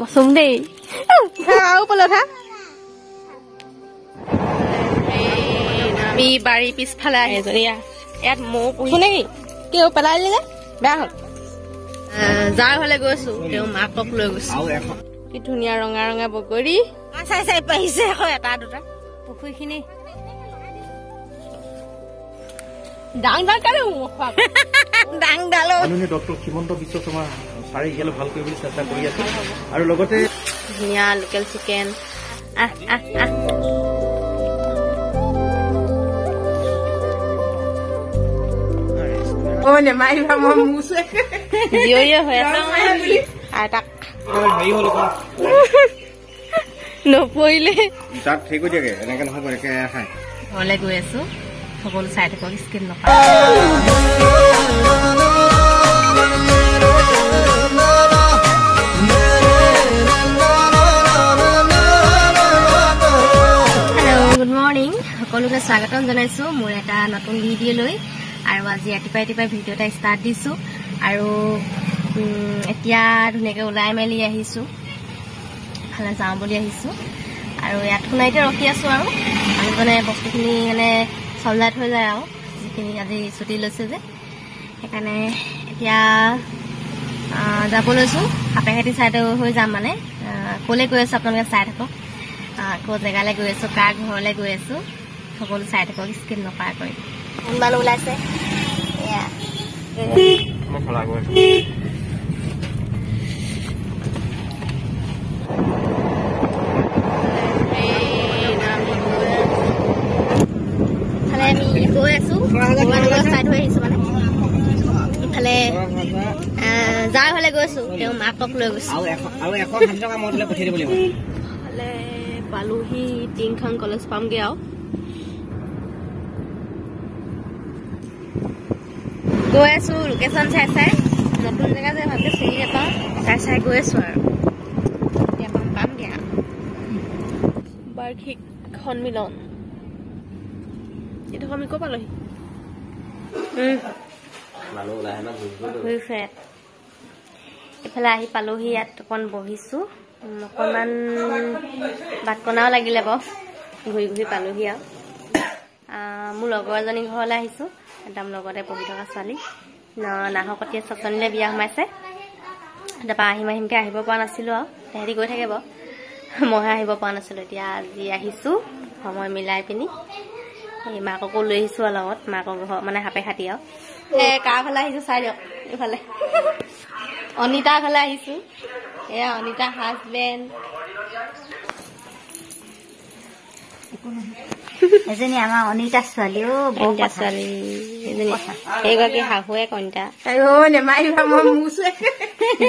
মচুম দেই আৰু আমি বাৰী পিছফালে আহিছো এয়া ইয়াত মৌ পুহি নেকি কিয় পেলাই দিলে বেয়া হ'ল যাৰ ঘৰলৈ গৈছো তেওঁ মাকক লৈ গৈছো কি ধুনীয়া ৰঙা ৰঙা বগৰী চাই চাই পাইছে আকৌ এটা দুটা পুখুৰীখিনি ডাং ডাং কালে ডাং ডালো ডক্টৰ হিমন্ত বিশ্ব শৰ্মা ইয়ালৈ ভাল কৰিবলৈ চেষ্টা কৰি আছে। আৰু লগতে ধুনীয়া লোকেল চিকেন। হৈ নপৰিলে। তাত হেৰি কৰি দিয়াগে এনেকে নহ'ব এনেকে খাই। ঘৰলৈ গৈ আছো। সকলো চাই থাকক স্কিন নকৰা। সকলোকে স্বাগতম জনাইছোঁ মোৰ এটা নতুন ভিডিঅ'লৈ আৰু আজি ৰাতিপুৱাই ৰাতিপুৱাই ভিডিঅ' এটা ষ্টাৰ্ট দিছোঁ। আৰু এতিয়া ধুনীয়াকৈ ওলাই মেলি আহিছোঁ। এফালে যাওঁ বুলি আহিছোঁ। আৰু ইয়াত সোণাইতে ৰখি আছোঁ আৰু। মানুহজনে বস্তুখিনি মানে চলাই থৈ যায় আৰু যিখিনি আজি ছুটি লৈছে যে। সেইকাৰণে এতিয়া যাব লৈছোঁ। সাপেখাতি ছাইডে হৈ যাম মানে। ক'লৈ গৈ আছোঁ আপোনালোকে চাই থাকক। আকৌ জেগালৈ গৈ আছোঁ কাৰ ঘৰলৈ গৈ আছোঁ। সকলো চাই থাকক স্কিন নকৰাকৈ কোনবাৰ ওলাইছে। এয়া। মই চলা গৈ আছো। ইফালে আমি গৈ আছো। তোমালোকৰ চাই থৈ আহিছো মানে। ইফালে আহ, যাৰ ঘৰলৈ গৈছো তেওঁ মাকক লৈ গৈছো। ইফালে পালোহি টিংখাং কলেজ পামগে আৰু। গৈ আছো লোকেশ্যন চাই চাই। নতুন জেগা যে ভালকে চিনি নাপাওঁ চাই চাই গৈ আছো আৰু। এতিয়া পাম আৰু। বাৰ্ষিক সন্মিলন। এইডোখৰ আমি ক'ৰ পালোহি এইফালে আহি পালোহি ইয়াত অকণ বহিছোঁ। অকণমান ভাত কণাও লাগিলে বাৰু। ঘূৰি ঘূৰি পালোহি আৰু। মোৰ লগৰ এজনী ঘৰলৈ আহিছোঁ। একদম লগতে পঢ়ি থকা ছোৱালী। ন- নাহকটীয়া চচনিলে বিয়া সোমাইছে। তাৰপৰা আহিম আহিমকৈ আহিব পৰা নাছিলোঁ আৰু। তেহেঁতি গৈ থাকে বাৰু। মইহে আহিব পৰা নাছিলোঁ। এতিয়া আজি আহিছোঁ সময় মিলাই পিনি। এই মাককো লৈ আহিছোঁ আৰু লগত। মাকৰ ঘৰ মানে সাপে খাতি আৰু। এই কাৰ ফালে আহিছোঁ চাই দিয়ক এইফালে। অনিতাৰ ফালে আহিছোঁ। এয়া অনিতা হাজবেণ্ড এজনী আমাৰ অনিতা ছোৱালী অ অনিতা ছোৱালী এজনী। এইগৰাকী শাহুৱে কনিতা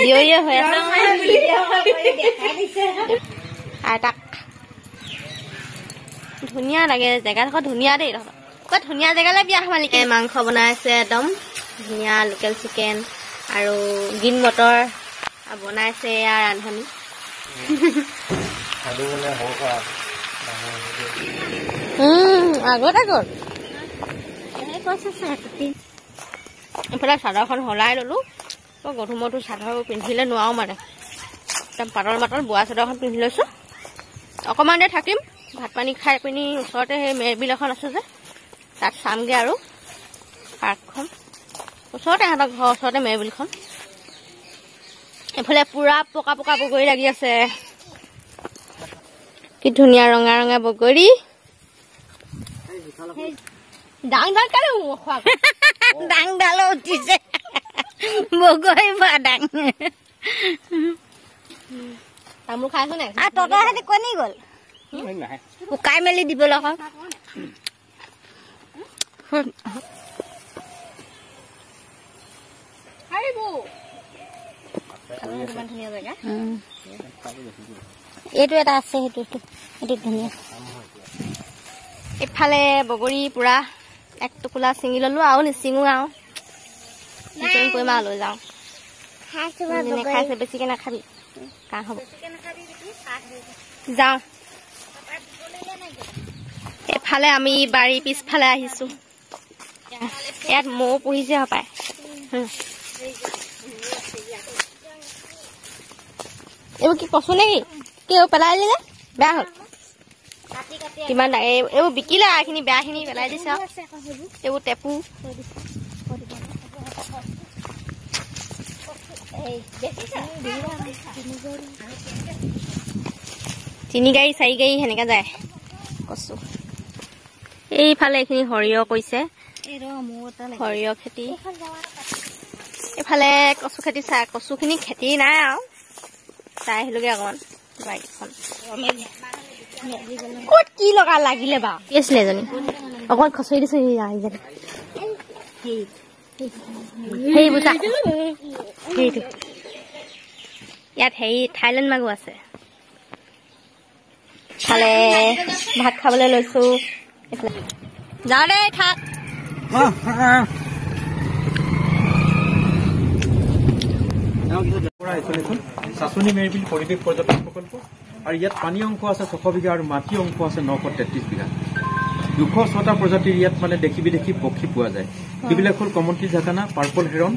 জীয়ৰীয়ে হৈ আছে। আইতাক ধুনীয়া লাগে জেগাডোখৰ ধুনীয়া দেই তহঁতৰ। ক'ত ধুনীয়া জেগালৈ বিয়া সোমালি এই মাংস বনাইছে একদম। ধুনীয়া লোকেল চিকেন আৰু গ্ৰীণ মটৰ বনাইছে এয়া ৰান্ধনি। আগত আগত। এইফালে চাদৰখন সলাই ল'লোঁ। গধুমতো চাদৰ পিন্ধিলে নোৱাৰোঁ মানে। একদম পাতল পাতল বোৱা চাদৰখন পিন্ধি লৈছোঁ। অকণমান দেৰি থাকিম। ভাত পানী খাই পিনি ওচৰতে সেই মেৰবিল এখন আছে যে তাত চামগৈ আৰু পাৰ্কখন। ওচৰতে সিহঁতৰ ঘৰৰ ওচৰতে মেৰবিলখন। এইফালে পূৰা পকা পকা বগৰী লাগি আছে। কি ধুনীয়া ৰঙা ৰঙা বগৰী। ডাং ডাং কালে খোৱা ডাং ডালো উঠিছে বগৰী পৰা ডাং তামোল খাইছো নাই তহঁতৰ সিহঁতি কণী গ'ল শুকাই মেলি দিবলৈ আকৌ। এইটো এটা আছে সেইটো সেইটো সেইটো ধুনীয়া ইফালে বগৰী পুৰা এক টোপোলা ছিঙি ললো আৰু নিচিঙো আৰু। নিচিং কৰিম আৰু লৈ যাওঁ। খাইছে বেছিকে নাখাবি। কাহ হ'ব। যাওঁ। এফালে আমি বাৰী পিছফালে আহিছো। ইয়াত মৌ পুহিছে হপায় উম। এইবোৰ কি কচু নেকি? কি পেলাই দিলে বেয়া হ'ল? কিমান এইবোৰ বিকিলে এইখিনি বেয়াখিনি পেলাই দিছে আৰু। এইবোৰ টেপু। তিনি গাড়ী চাৰি গাড়ী সেনেকে যায় কচু। এইফালে এইখিনি সৰিয়হ কৰিছে। সৰিয়হ খেতি। এইফালে কচু খেতি চাই কচুখিনি খেতি নাই আৰু। চাই আহিলোগে অকমান বাইকখন। ক'ত কি লগা লাগিলে বাৰু কি আছিলে এজনী? অকমান খচৰি দিছো সেইটো ইয়াত হেৰি থাইলেণ্ড মাগুৰ আছে। ফালে ভাত খাবলৈ লৈছো। যাওঁ দেই থাক। চাচনি মেৰবিল পৰিৱেশ পৰ্যটন প্ৰকল্প। আৰু ইয়াত পানী অংশ আছে ছশ বিঘা আৰু মাটি অংশ আছে নশ তেত্ৰিশ বিঘা। দুশ ছটা প্ৰজাতিৰ ইয়াত মানে দেখি বিদেশী পক্ষী পোৱা যায়। সেইবিলাক হ'ল কমনটি jacana purple heron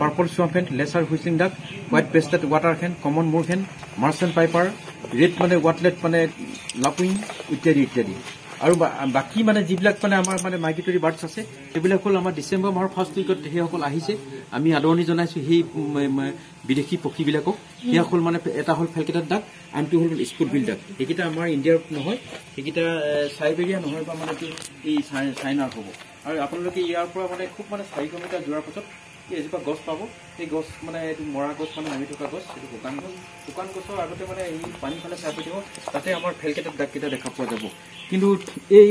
purple swamphen lesser হুইচিং duck white breasted waterhen common moorhen merchant piper red মানে ৱাটলেট মানে লাপুইং ইত্যাদি ইত্যাদি। আৰু বাকী মানে যিবিলাক মানে আমাৰ মানে মাইগ্ৰেটৰী বাৰ্ডছ আছে সেইবিলাক হ'ল আমাৰ ডিচেম্বৰ মাহৰ ফাৰ্ষ্ট উইকত সেইসকল আহিছে। আমি আদৰণি জনাইছো সেই বিদেশী পক্ষীবিলাকক। সেয়া হ'ল মানে এটা হ'ল ফেলকেটাৰ ডাক আনটো হ'ল স্পুট বিল ডাক সেইকেইটা আমাৰ ইণ্ডিয়াৰ নহয় সেইকেইটা চাইবেৰিয়া নহয় বা মানে এই চাই- চাইনাৰ হ'ব। আৰু আপোনালোকে ইয়াৰ পৰা মানে খুব মানে চাৰিশ মিটাৰ যোৱাৰ পাছত এজোপা গছ পাব। সেই গছ মানে এইটো মৰা গছ মানে নামি থকা গছ এইটো শুকান গছ। শুকান গছৰ আগতে মানে এই পানী ফালে চাই থাকিব তাতে আমাৰ ফেলকেটাৰ ডাককেইটা দেখা পোৱা যাব। কিন্তু এই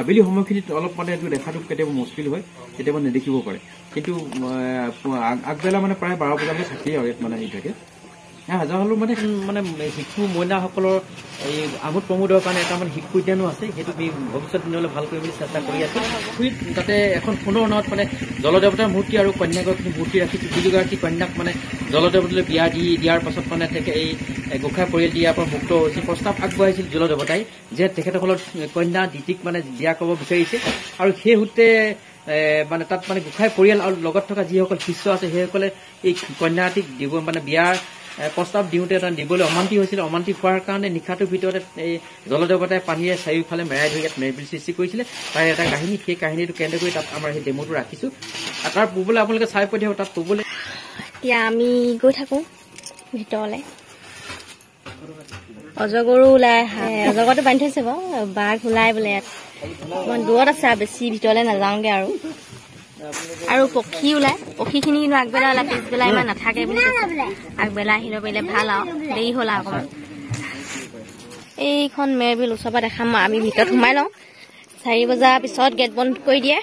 আবেলি সময়খিনিত অলপ মানে এইটো দেখাটো কেতিয়াবা মুস্কিল হয় কেতিয়াবা নেদেখিব পাৰে। কিন্তু আহ, আগ- আগবেলা মানে প্ৰায় বাৰ বজালৈ থাকেই আৰু ইয়াত মানে হেৰি থাকে। হাজাৰ হ'লেও মানে মানে শিশু মহিলাসকলৰ এই আমোদ প্ৰমোদৰ কাৰণে এটা মানে শিশু উদ্যানো আছে সেইটো আমি ভৱিষ্যত দিনলৈ ভাল কৰিবলৈ চেষ্টা কৰি আছো। তাতে এখন সোণৰ নাৱত মানে জলদেৱতাৰ মূৰ্তি আৰু কন্যাগৰাকী মূৰ্তি ৰাখি দুগৰাকী কন্যাক মানে জলদেৱতালৈ বিয়া দি দিয়াৰ পাছত মানে তেখেত এই গোঁসাই পৰিয়াল দিয়াৰ পৰা মুক্ত হৈছিল প্ৰস্তাৱ আগবঢ়াইছিল জলদেৱতাই যে তেখেতসকলৰ কন্যা দিতিক মানে বিয়া কৰিব বিচাৰিছে। আৰু সেই সূত্ৰে মানে তাত মানে গোঁসাই পৰিয়াল আৰু লগত থকা যিসকল শিষ্য আছে সেইসকলে এই কন্যাটিক দিব মানে বিয়াৰ প্ৰস্তাৱ দিওঁতে তাত দিবলৈ অমান্তি হৈছিল। অমান্তি হোৱাৰ কাৰণে নিশাটোৰ ভিতৰতে এই জলদেৱতাই পানীৰে চাৰিওফালে মেৰাই ধৰি ইয়াত মেৰবিল সৃষ্টি কৰিছিলে। তাৰ এটা কাহিনী সেই কাহিনীটো কেন্দ্ৰ কৰি তাত আমাৰ সেই ডেমোটো ৰাখিছো। তাৰ পূবলৈ আপোনালোকে চাই পঠিয়াব তাত পূবলৈ এতিয়া আমি গৈ থাকো ভিতৰলে। অজগৰো ওলাই অজগৰটো বান্ধি থৈছে বাৰু বাঘ ওলাই বোলে ইয়াত। দূৰত আছে বেছি ভিতৰলে নাযাওঁগে আৰু। আৰু পক্ষী ওলাই পক্ষীখিনি কিন্তু আগবেলা ওলাই পিছবেলা ইমান নাথাকে বুলি আগবেলা আহিব পাৰিলে ভাল আৰু দেৰি হ'ল আৰু অকণমান। এইখন মেৰবিল ওচৰৰ পৰা দেখাম আমি ভিতৰত সোমাই লওঁ। চাৰি বজাৰ পিছত গেট বন্ধ কৰি দিয়ে।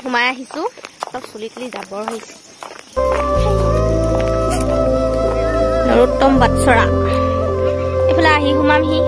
সোমাই আহিছো। চব চুলি তুলি যাবৰ হৈছে। নৰোত্তম বাটচৰা। এইফালে আহি সোমামহি।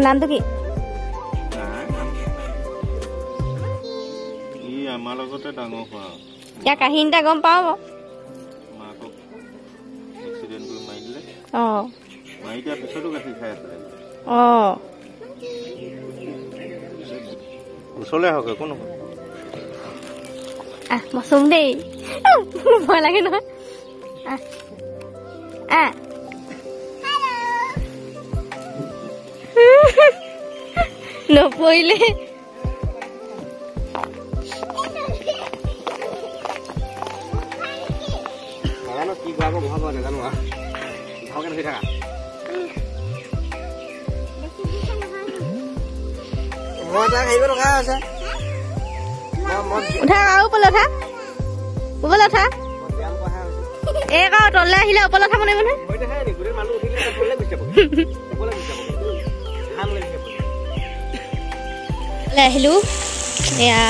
তোৰ নামটো কি ই আমাৰ লগতে ডাঙৰ হোৱা ইয়াৰ কাহিনী এটা গম পাওঁ বাৰু মাকক এক্সিডেণ্ট কৰি মাৰি দিলে অঁ মাৰি দিয়াৰ পিছতো গাখীৰ খাই আছিলে অঁ ওচৰলৈ আহক একো নহয় আহ মই চুম দেই ভয় লাগে নহয় আহ আহ নপৰিলে নাজানো কি কৰাব নাজানো ধৰি থাকা উঠা আৰু ওপৰলৈ উঠা। ওপৰলৈ উঠা। এই আকৌ তললৈ আহিলে ওপৰলৈ উঠাব লাগিব নহয় ওলাই আহিলোঁ এয়া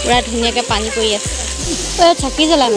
পূৰা ধুনীয়াকৈ পানী পৰি আছে। চাকি জ্বলাম